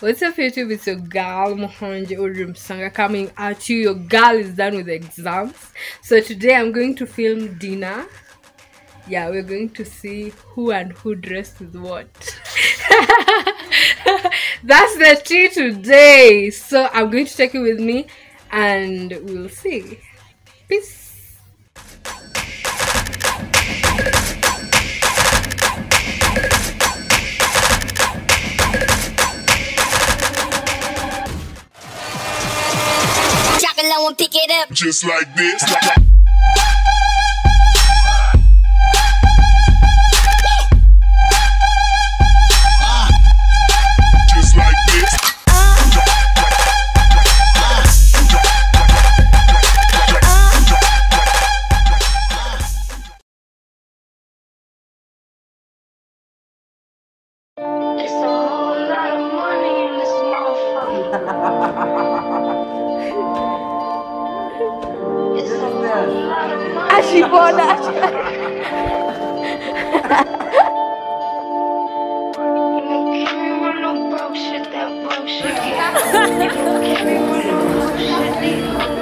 What's up YouTube? It's your girl Muhanji Audrey Musanga coming at you. Your girl is done with exams. So today I'm going to film dinner. Yeah, we're going to see who and who dressed with what. That's the tea today. So I'm going to take it with me and we'll see. Peace. low and pick it up just like this. Sibona. Everyone on bullshit, that bullshit. Everyone on bullshit, leave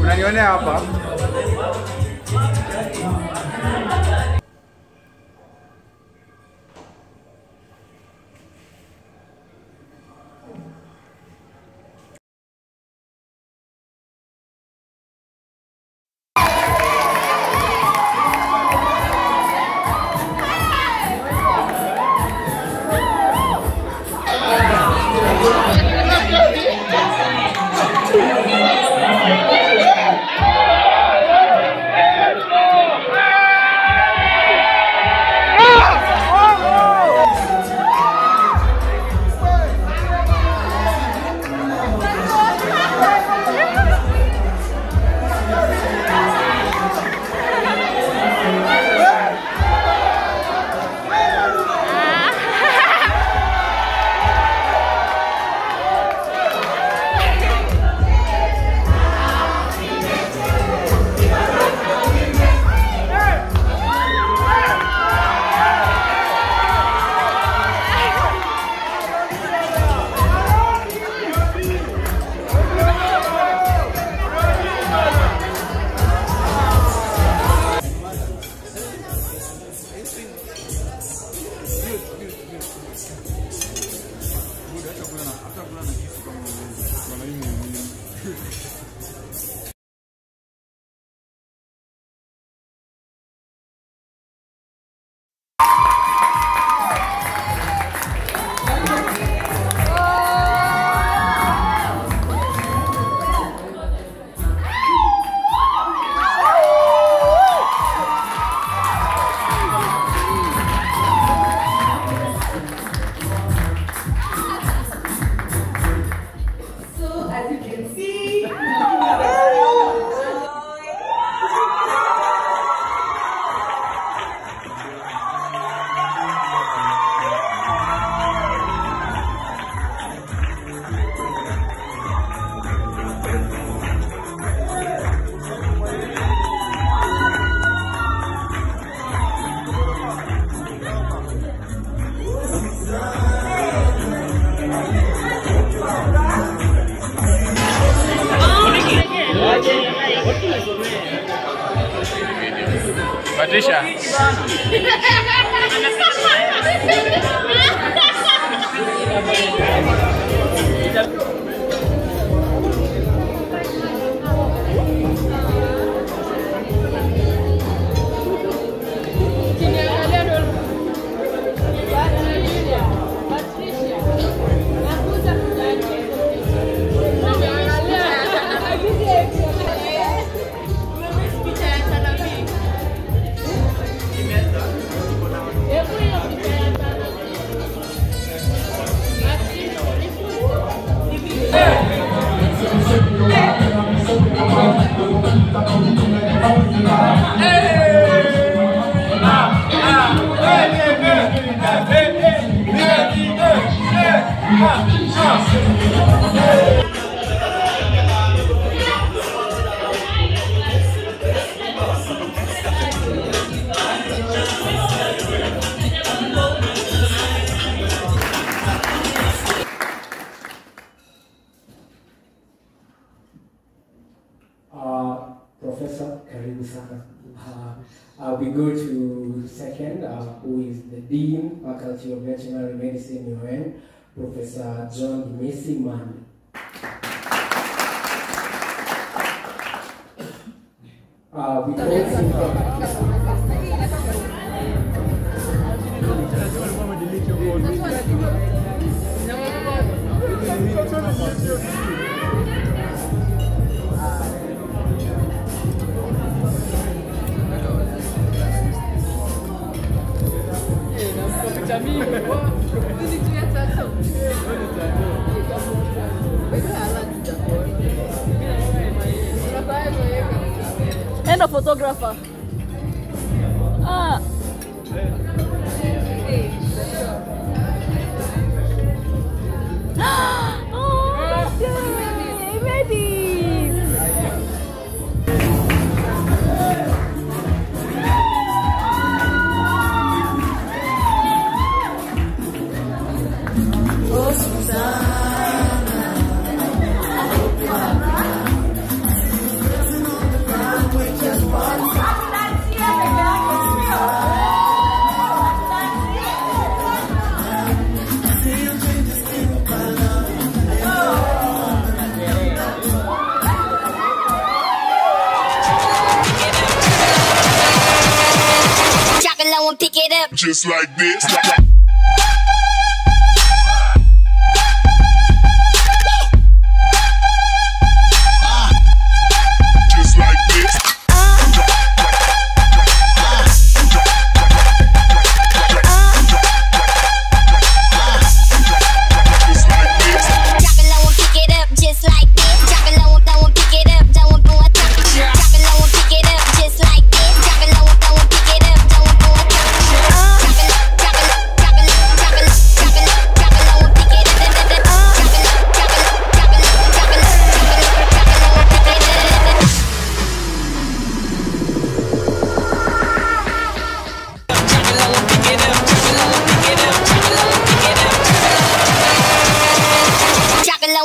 unanionea hapa. you can see. Lisha. Uh, Professor, karibu sana. Uh, we go to second, uh, who is the Dean, Faculty of Veterinary Medicine, UN, Professor John Messi Man. Uh, we also Jamil, what? Photographer. Ah. Low pick it up. Just like this.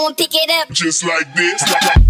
And pick it up. Just like this.